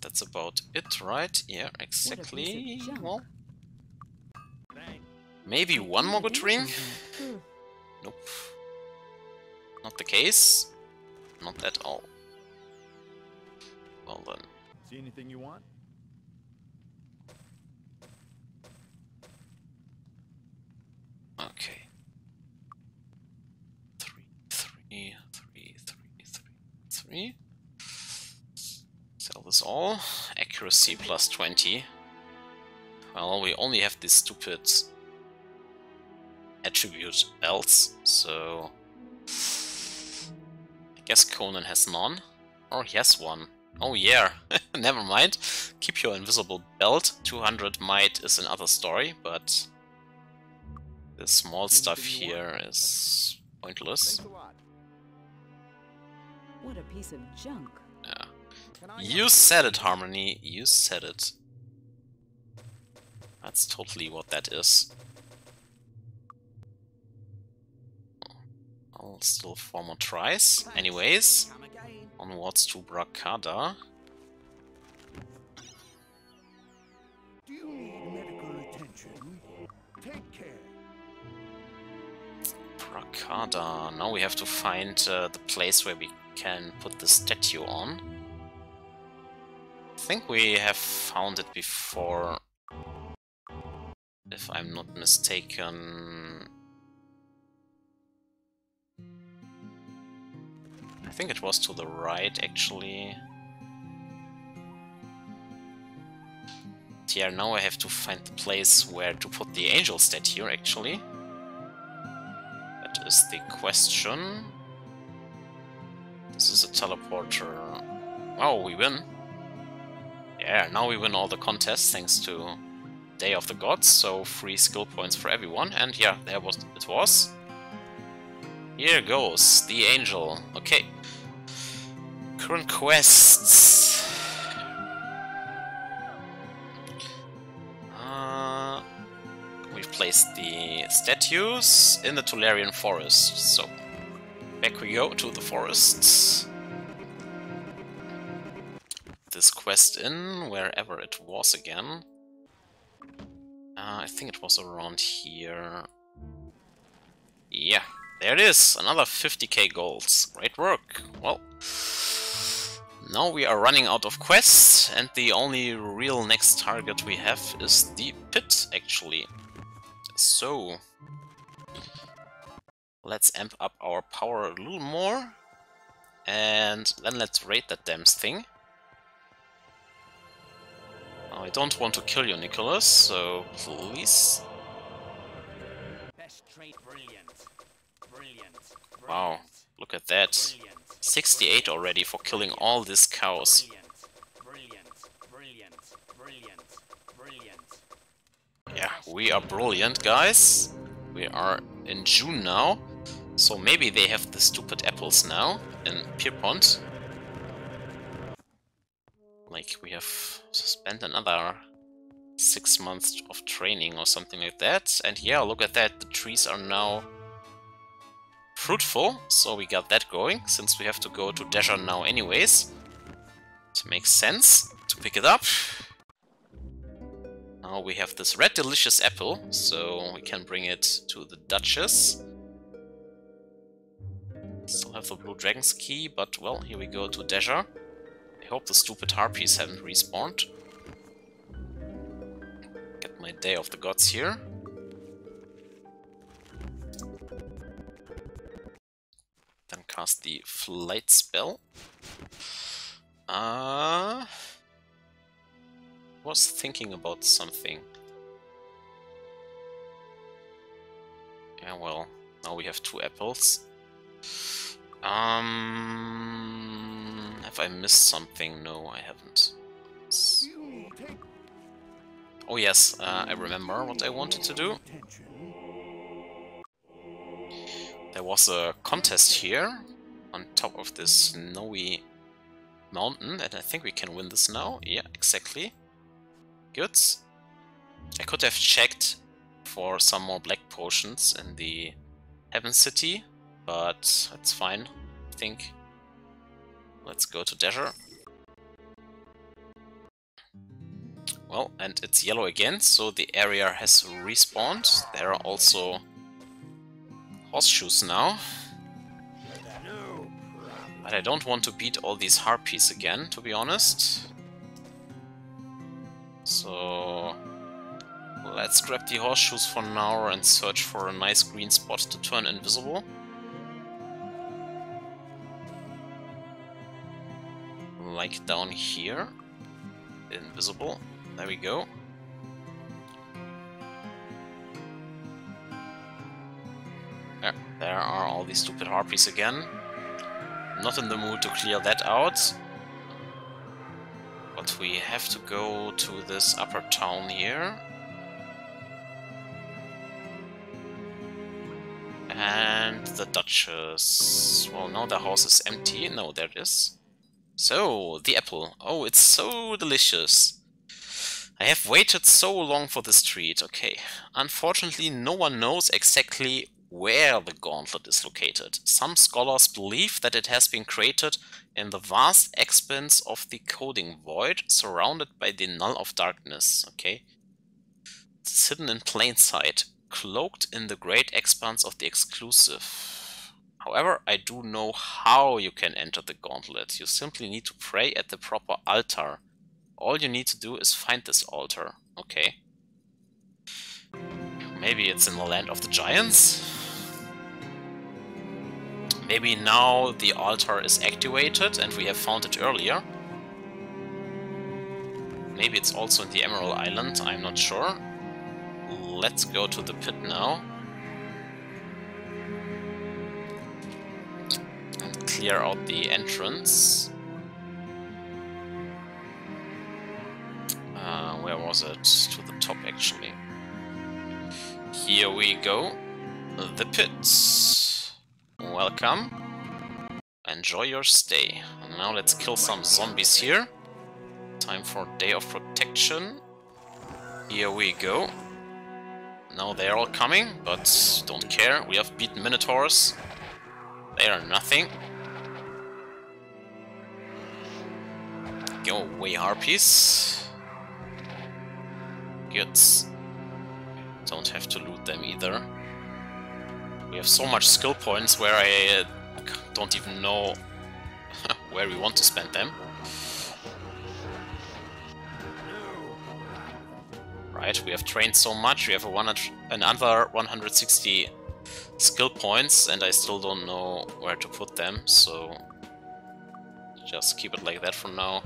That's about it, right? Yeah, exactly. Well, maybe one more good ring? Hmm. Nope. Not the case. Not at all. Well then. See anything you want? Okay. Three, three, three, three, three, three. Sell this all. Accuracy plus 20. Well, we only have this stupid attribute else, so... Guess Conan has none. Or oh, he has one. Oh yeah, never mind. Keep your invisible belt. 200 might is another story, but... The small stuff Anything you want? here is pointless. Thanks a lot. What a piece of junk. Yeah. You said it, Harmony. You said it. That's totally what that is. I'll still four more tries. Anyways, onwards to Bracada. Bracada. Now we have to find uh, the place where we can put the statue on. I think we have found it before. If I'm not mistaken. I think it was to the right actually. Yeah, now I have to find the place where to put the angel statue actually. That is the question. This is a teleporter. Oh, we win. Yeah, now we win all the contests thanks to Day of the Gods, so free skill points for everyone. And yeah, there was it was. Here goes the angel. Okay. Current quests. Uh, we've placed the statues in the Tularean forest. So back we go to the forests. This quest in wherever it was again. Uh, I think it was around here. Yeah, there it is. Another 50k golds. Great work. Well, now we are running out of quests, and the only real next target we have is the pit, actually. So, let's amp up our power a little more, and then let's raid that damn thing. I don't want to kill you, Nicholas, so please. Wow, look at that. 68 already for killing all these cows. Yeah, we are brilliant, guys. We are in June now, so maybe they have the stupid apples now in Pierpont. Like, we have spent another six months of training or something like that. And yeah, look at that, the trees are now fruitful, so we got that going, since we have to go to Dejan now anyways. It makes sense to pick it up. Now we have this red delicious apple, so we can bring it to the Duchess. Still have the blue dragon's key, but well, here we go to Deyja. I hope the stupid harpies haven't respawned. Get my Day of the Gods here. Then cast the flight spell. Uh was thinking about something. Yeah, well, now we have two apples. Um, have I missed something. No, I haven't. Oh yes, uh, I remember what I wanted to do. There was a contest here on top of this snowy mountain, and I think we can win this now. Yeah, exactly. Good. I could have checked for some more black potions in the Heaven City, but that's fine, I think. Let's go to Desert. Well, and it's yellow again, so the area has respawned. There are also horseshoes now. But I don't want to beat all these harpies again, to be honest. So let's grab the horseshoes for now and search for a nice green spot to turn invisible. Like down here. Invisible. There we go. There are all these stupid harpies again. Not in the mood to clear that out. But we have to go to this upper town here. And the Duchess. Well, now the house is empty. No, there it is. So, the apple. Oh, it's so delicious. I have waited so long for this treat. Okay. Unfortunately, no one knows exactly where the gauntlet is located. Some scholars believe that it has been created in the vast expanse of the coding void, surrounded by the null of darkness. Okay. It's hidden in plain sight, cloaked in the great expanse of the exclusive. However, I do know how you can enter the gauntlet. You simply need to pray at the proper altar. All you need to do is find this altar. Okay. Maybe it's in the land of the giants? Maybe now the altar is activated and we have found it earlier. Maybe it's also in the Emerald Island, I'm not sure. Let's go to the pit now. And clear out the entrance. Uh, where was it? To the top, actually. Here we go. The pit. Welcome. Enjoy your stay. Now let's kill some zombies here. Time for Day of Protection. Here we go. Now they're all coming, but don't care. We have beaten Minotaurs. They are nothing. Go away, Harpies. Good. Don't have to loot them either. We have so much skill points where I uh, don't even know where we want to spend them. Right, we have trained so much, we have a 100, another 160 skill points and I still don't know where to put them, so just keep it like that for now.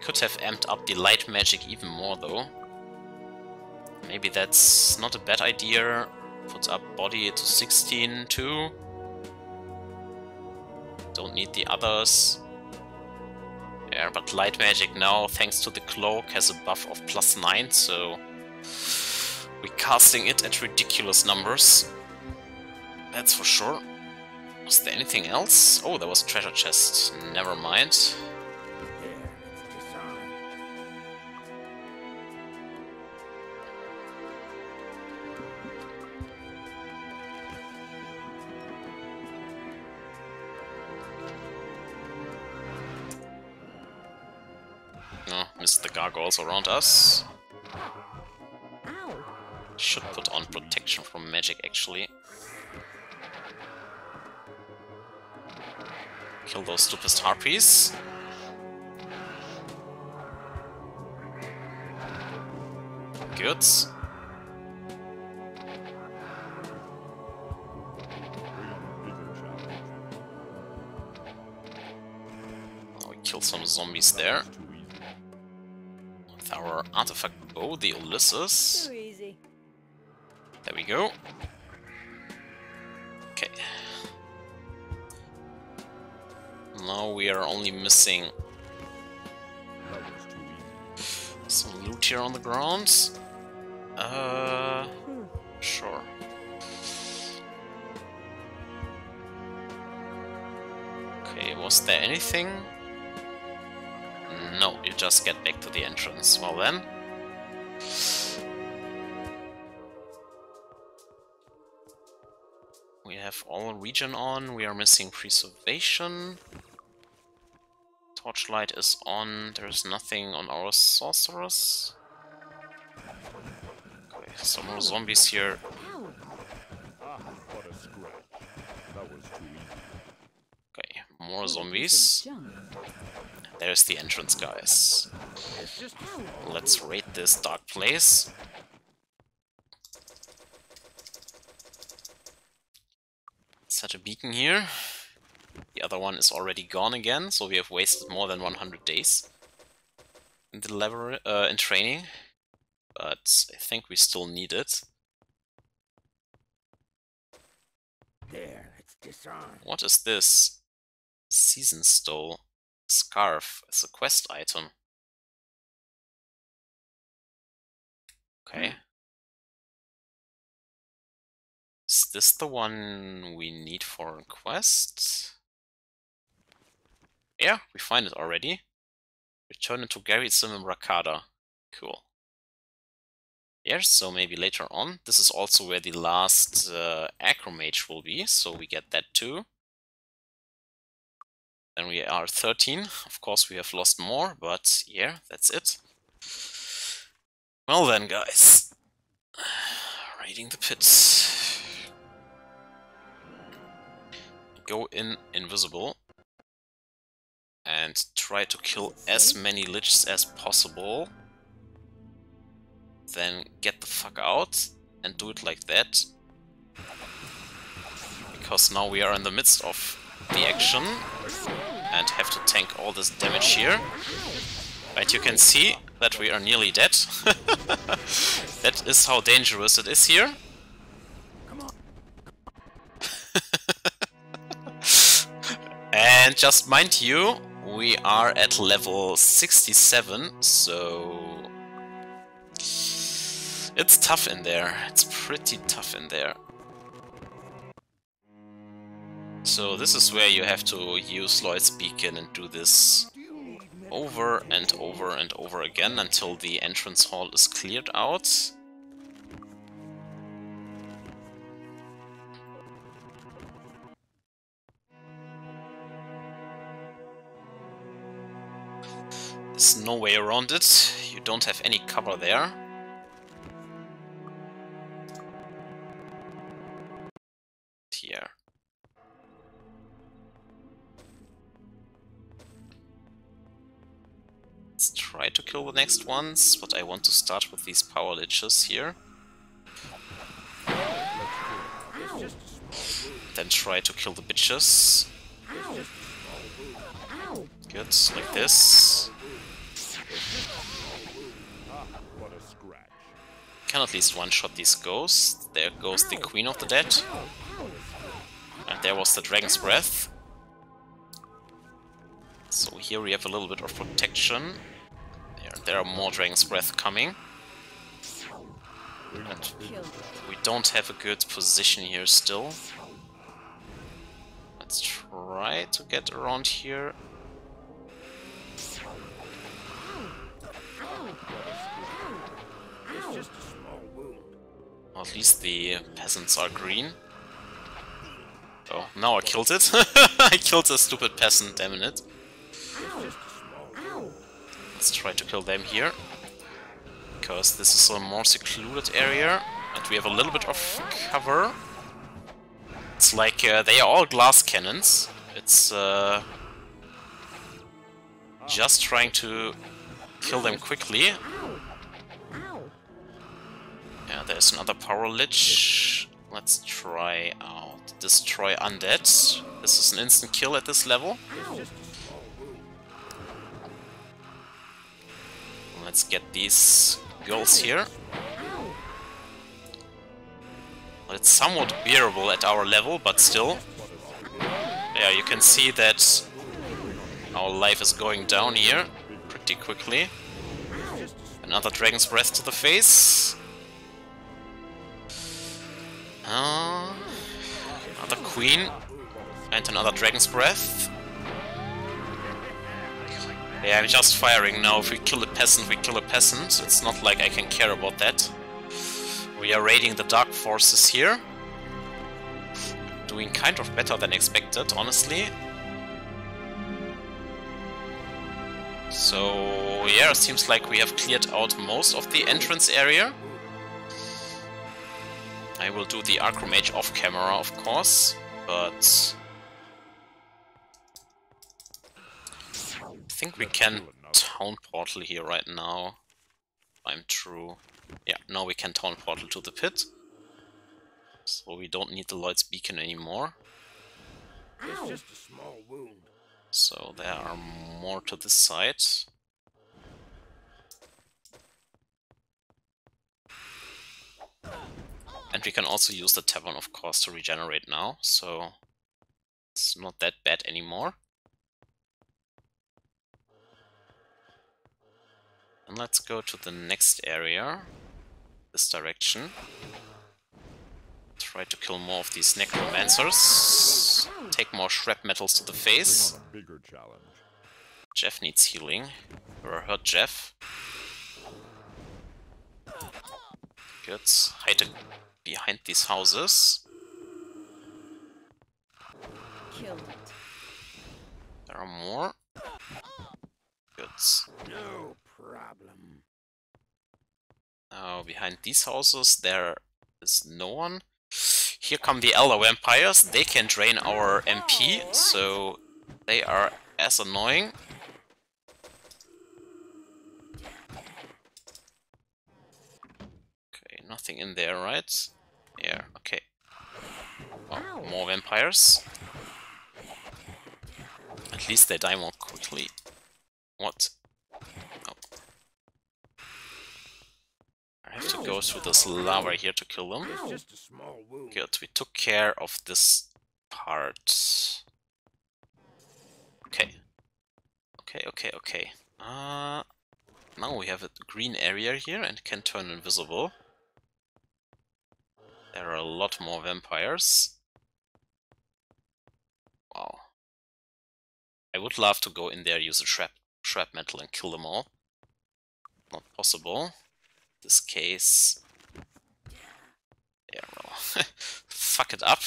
Could have amped up the light magic even more though. Maybe that's not a bad idea. Put up body to 16 too. Don't need the others. Yeah, but light magic now, thanks to the cloak, has a buff of plus 9, so we're casting it at ridiculous numbers. That's for sure. Was there anything else? Oh, there was treasure chest. Never mind. No, missed the gargoyles around us. Ow! Should put on protection from magic actually. Kill those stupid harpies. Good. Oh, we kill some zombies there. Too easy. With our artifact bow, the Ulysses. Too easy. There we go. Okay. now we are only missing That was too easy. some loot here on the ground. Uh, sure. Okay, was there anything? Just get back to the entrance. Well then. We have all regen on, we are missing preservation. Torchlight is on, there's nothing on our sorcerers. Okay, some more zombies here. Ow. What a scratch. That was too easy. Okay, more zombies. There's the entrance, guys. Let's raid this dark place. Such a beacon here. The other one is already gone again, so we have wasted more than 100 days in the level uh, in training. But I think we still need it. there. It's disarmed. What is this? Season stole. Scarf as a quest item. Okay. Is this the one we need for a quest? Yeah, we find it already. Return it to Gary Zimm in Bracada. Cool. Yes, so maybe later on. This is also where the last uh, Arcomage will be, so we get that too. Then we are 13. Of course, we have lost more, but yeah, that's it. Well then, guys. Raiding the pits. Go in invisible. And try to kill as many liches as possible. Then get the fuck out and do it like that. Because now we are in the midst of the action and have to tank all this damage here. But you can see that we are nearly dead. that is how dangerous it is here. and just mind you, we are at level 67, so... It's tough in there. It's pretty tough in there. So this is where you have to use Lloyd's Beacon and do this over and over and over again until the entrance hall is cleared out. There's no way around it. You don't have any cover there. The next ones, but I want to start with these power liches here. Then try to kill the bitches. Good, like this. Can at least one-shot these ghosts. There goes the Queen of the Dead. And there was the Dragon's Breath. So here we have a little bit of protection. There, are more Dragon's Breath coming. And we don't have a good position here still. Let's try to get around here. Well, at least the peasants are green. Oh, now I killed it. I killed a stupid peasant, damn it. Let's try to kill them here. Because this is a more secluded area. And we have a little bit of cover. It's like uh, they are all glass cannons. It's uh, just trying to kill them quickly. Yeah, there's another power lich. Let's try out destroy undead. This is an instant kill at this level. Let's get these girls here. Well, it's somewhat bearable at our level, but still. Yeah, you can see that Our life is going down here pretty quickly. Another Dragon's Breath to the face. Uh, another Queen. And another Dragon's Breath. Yeah, I'm just firing now. If we kill a peasant, we kill a peasant. It's not like I can care about that. We are raiding the Dark Forces here. Doing kind of better than expected, honestly. So, yeah, seems like we have cleared out most of the entrance area. I will do the Arcomage off camera, of course, but... think we can town portal here right now. I'm true. Yeah, now we can town portal to the pit. So we don't need the Lloyd's Beacon anymore. It's just a small wound. So there are more to this side. And we can also use the tavern, of course, to regenerate now, so it's not that bad anymore. And let's go to the next area, this direction. Try to kill more of these necromancers. Take more shrapnels to the face. On a bigger challenge. Jeff needs healing. Or hurt Jeff. Good. Hide behind these houses. Killed it. There are more. Good. No problem. Now behind these houses there is no one. Here come the Elder Vampires. They can drain our MP, so they are as annoying. Okay, nothing in there, right? Yeah, okay. Oh, more vampires. At least they die more quickly. What? I have to go through this lava here to kill them. It's just a small wound. Good, we took care of this part. Okay. Okay, okay, okay. Uh, now we have a green area here and can turn invisible. There are a lot more vampires. Wow. I would love to go in there, use a trap, Shrapmetal and kill them all. Not possible. This case... Yeah, well, fuck it up.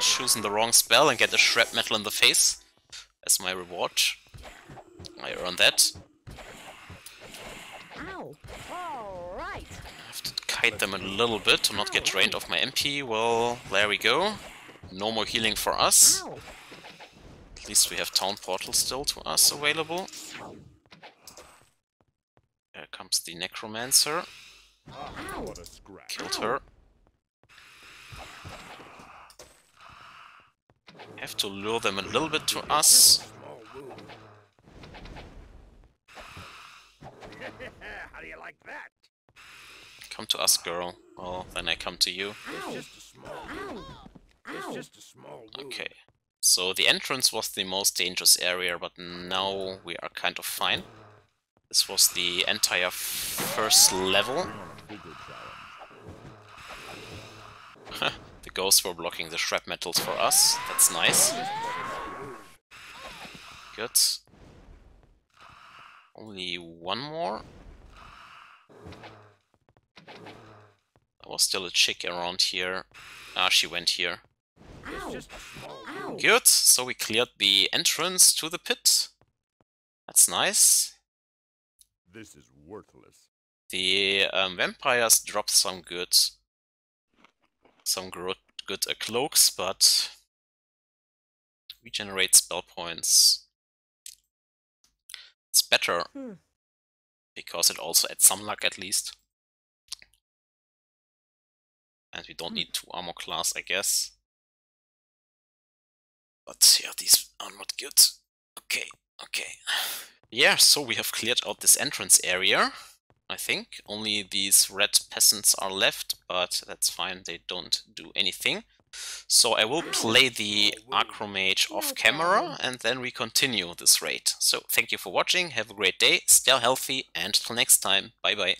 Choosing the wrong spell and get a shrapnel in the face as my reward. I earn that. Ow. All right. I have to kite them a little bit to not get drained of my MP. Well, there we go. No more healing for us. At least we have Town Portal still to us available. Here comes the Necromancer. What. Killed her. Have to lure them a little bit to us. How do you like that? Come to us, girl. Well, then I come to you. It's Ow. just a small wound. Ow. It's Ow. just a small wound. Okay. So the entrance was the most dangerous area, but now we are kind of fine. This was the entire first level. The ghosts were blocking the shrapnels for us. That's nice. Good. Only one more. There was still a chick around here. Ah, she went here. Good, so we cleared the entrance to the pit. That's nice. This is worthless. The um, vampires dropped some good, some good, good uh, cloaks, but regenerate spell points. It's better Hmm. because it also adds some luck at least. And we don't Hmm. need two armor class, I guess. But yeah, these are not good. Okay, okay. Yeah, so we have cleared out this entrance area. I think only these red peasants are left, but that's fine. They don't do anything. So I will play the Arcomage off camera and then we continue this raid. So thank you for watching, have a great day, stay healthy and till next time, bye bye.